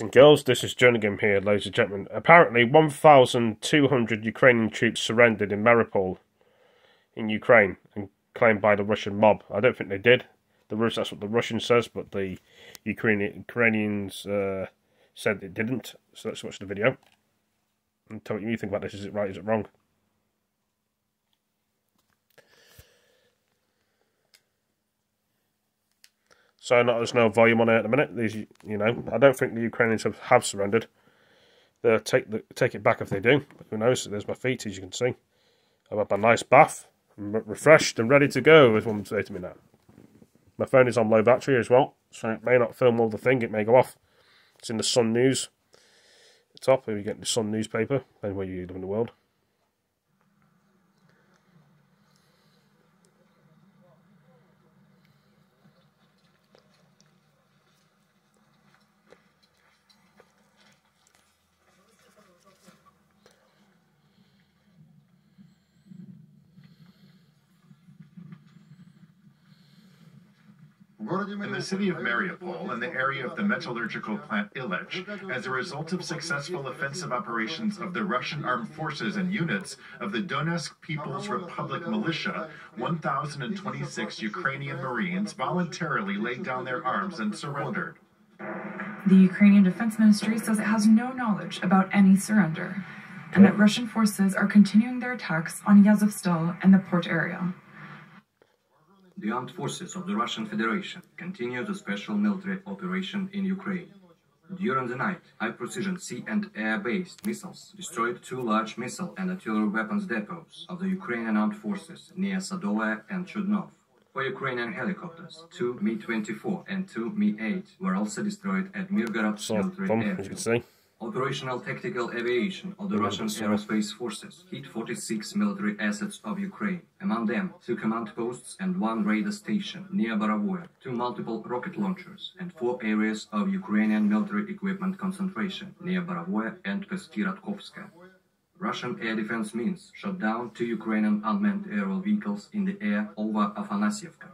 and girls, this is Jerningham here, ladies and gentlemen. Apparently, 1,200 Ukrainian troops surrendered in Mariupol in Ukraine and claimed by the Russian mob. I don't think they did. The Rus that's what the Russian says, but the Ukrainian Ukrainians uh, said it didn't. So let's watch the video and tell what you think about this. Is it right? Is it wrong? So not, there's no volume on it at the minute. These, you know, I don't think the Ukrainians have, have surrendered. They'll take the, take it back if they do. But who knows? There's my feet, as you can see. I've had my nice bath. I'm refreshed and ready to go, as one say to me now. My phone is on low battery as well, so it may not film all the thing. It may go off. It's in the Sun News. The top, where you get the Sun newspaper, anywhere you live in the world. In the city of Mariupol in the area of the metallurgical plant Ilich as a result of successful offensive operations of the Russian armed forces and units of the Donetsk People's Republic militia, 1,026 Ukrainian Marines voluntarily laid down their arms and surrendered. The Ukrainian Defense Ministry says it has no knowledge about any surrender and that Russian forces are continuing their attacks on Azovstal and the port area. The armed forces of the Russian Federation continue the special military operation in Ukraine. During the night, high-precision sea and air-based missiles destroyed two large missile and artillery weapons depots of the Ukrainian armed forces near Sadove and Chudnov. For Ukrainian helicopters, two Mi-24 and two Mi-8 were also destroyed at Mirgorod military airfield. Operational Tactical Aviation of the Russian Aerospace Forces hit 46 military assets of Ukraine, among them two command posts and one radar station near Borovoy, two multiple rocket launchers, and four areas of Ukrainian military equipment concentration near Borovoy and Koskiratkovska. Russian air defense means shot down two Ukrainian unmanned aerial vehicles in the air over Afanasyevka.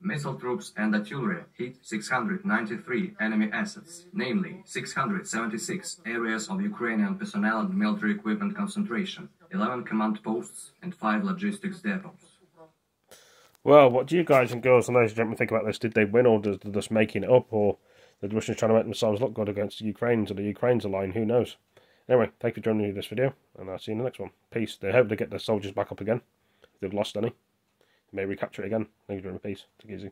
Missile troops and artillery hit 693 enemy assets, namely 676 areas of Ukrainian personnel and military equipment concentration, 11 command posts, and 5 logistics depots. Well, what do you guys and girls and ladies and gentlemen think about this? Did they win, or did they just making it up, or the Russians trying to make themselves look good against the Ukrainians, or the Ukrainians lying? Who knows? Anyway, thank you for joining me in this video, and I'll see you in the next one. Peace. They hope to get their soldiers back up again, if they've lost any may recapture it again. Thank you very much. Peace. Take it easy.